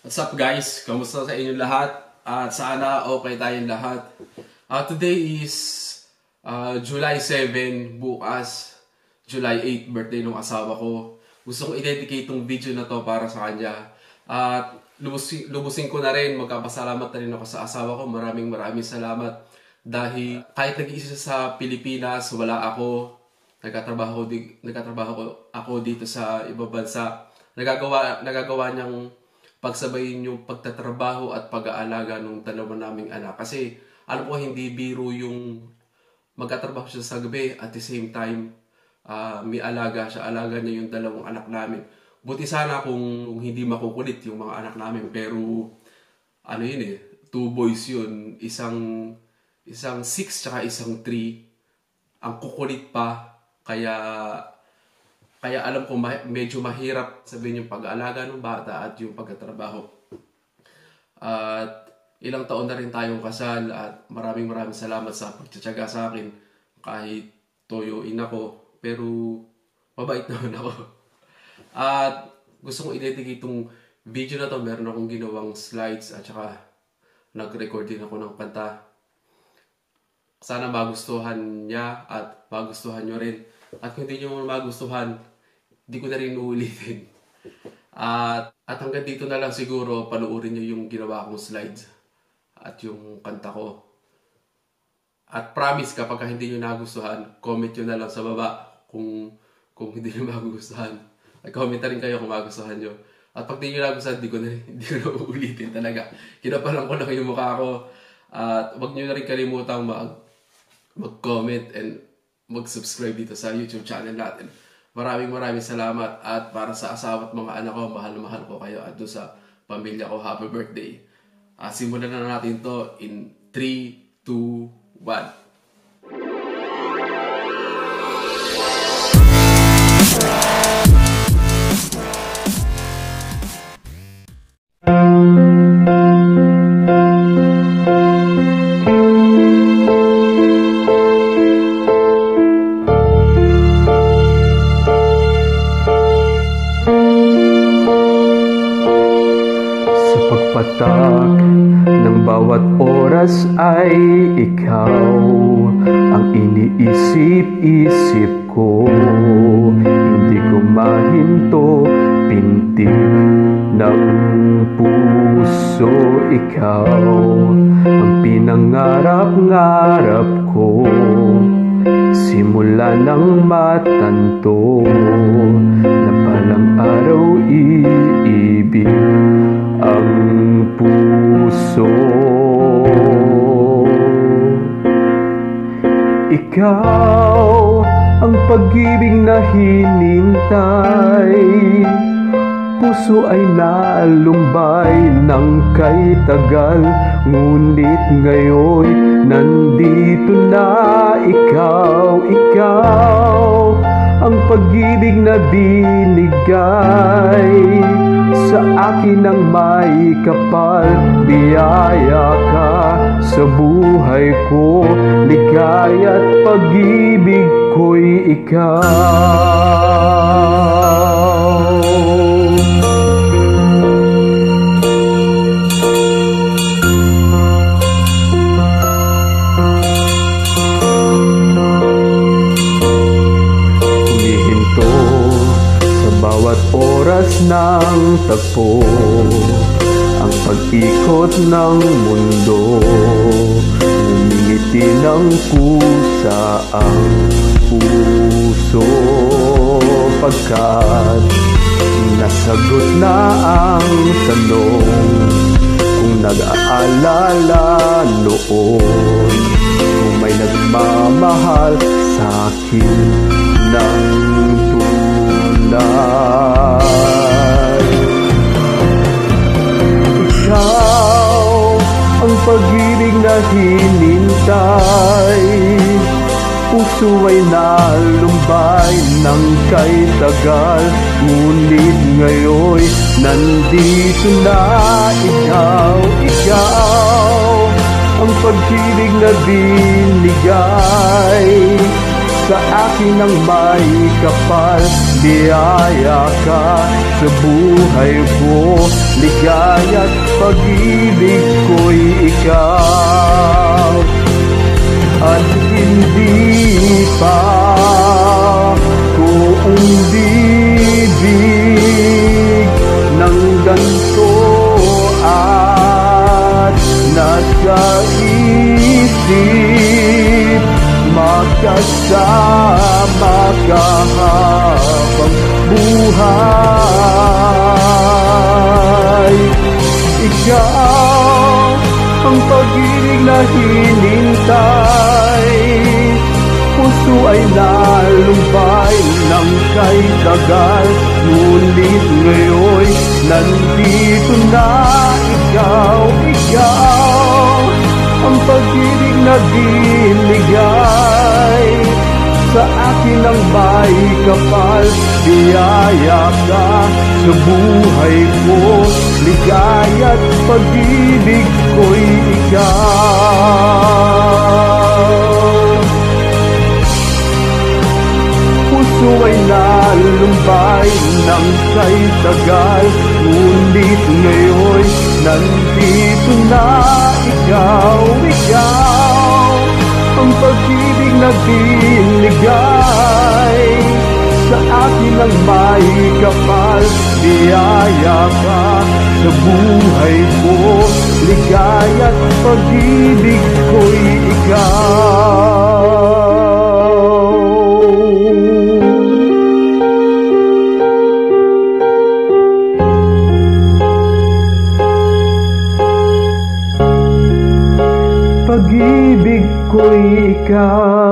What's up guys? Kamusta sa inyo lahat? At sana okay tayong lahat. Uh, today is uh, July 7, bukas July 8, birthday ng asawa ko. Gusto kong i-dedicate tong video na to para sa kanya. At lubusin, lubusin ko na rin, magkapasalamat na rin ako sa asawa ko. Maraming maraming salamat. Dahil kahit nag-iisa sa Pilipinas, wala ako. Nagkatrabaho, di, nagkatrabaho ko, ako dito sa ibang bansa. Nagagawa, nagagawa niyang pagsabayin yung pagtatrabaho at pag-aalaga ng dalawa naming anak. Kasi alam ko hindi biro yung magkatrabaho siya sa gabi at the same time uh, may alaga siya. Alaga niya yung dalawang anak namin. Buti sana kung, kung hindi makukulit yung mga anak namin. Pero ano yun eh, two boys yun. Isang, isang six tsaka isang three. Ang kukulit pa. Kaya kaya alam ko medyo mahirap sabihin yung pag-aalaga ng bata at yung pagkatrabaho. At ilang taon na rin tayong kasal at maraming maraming salamat sa pagtsatsaga sa akin kahit toyoin ako pero mabait naman ako. At gusto kong i-dedicate itong video na to. Meron akong ginawang slides at saka nag-record din ako ng kanta. Sana magustuhan niya at magustuhan nyo rin. At kung hindi nyo magustuhan, di ko na rin uulitin. At, at hanggang dito na lang siguro, panuorin nyo yung ginawa kong slides at yung kanta ko. At promise, kapag hindi nyo nagustuhan, comment nyo na lang sa baba kung, kung hindi nyo magugustuhan. At comment na rin kayo kung magustuhan nyo. At pag hindi nyo nagustuhan, di ko na, di ko na uulitin talaga. Kinapalang ko lang yung mukha ko. At wag nyo na rin kalimutang mag, mag-comment and mag-subscribe dito sa YouTube channel natin. Maraming maraming salamat at para sa asawa at mga anak ko, mahal na mahal ko kayo at doon sa pamilya ko, happy birthday. Uh, simulan na natin to in 3, 2, 1. Patak ng bawat oras ay ikaw ang iniisip-isip ko. Hindi ko mahinto pintig ng puso ikaw ang pinangarap-ngarap ko. Simula ng matanto na palang araw iibig puso. Ikaw ang pag-ibig na hinintay. Puso ay nalumbay ng kay tagal Ngunit ngayon nandito na ikaw, ikaw Ang pag-ibig na binigay. Sa akin ang may kapal Biyaya ka sa buhay ko. Ligaya at pag-ibig ko'y ikaw ng tagpo Ang pag-ikot ng mundo. Umingiti ng kusa ang puso. Pagkat nasagot na ang tanong Kung nag-aalala noon Kung may nagmamahal sa akin ng tunay pag-ibig na hinintay. Puso ay nalumbay ng kay tagal. Ngunit ngayon nandito na ikaw, ikaw. Ang pag-ibig na binigay sa akin ang may kapal Biyaya ka sa buhay ko Ligaya at pag-ibig ko'y ikaw. At hindi pa makasama ka habang buhay. Ikaw ang pag-ibig na hinintay Puso ay nalumbay ng kay tagal Ngunit ngayon nandito na ikaw, ikaw Ang pag-ibig na binigay akin ang may kapal. Biyaya ka sa buhay ko Ligaya at pag-ibig ko'y ikaw. Puso ay nalumbay ng kay tagal Ngunit ngayon nandito na ang may kapal Biyaya ka sa buhay ko Ligaya at pag-ibig ko'y ikaw. Pag-ibig ko'y ikaw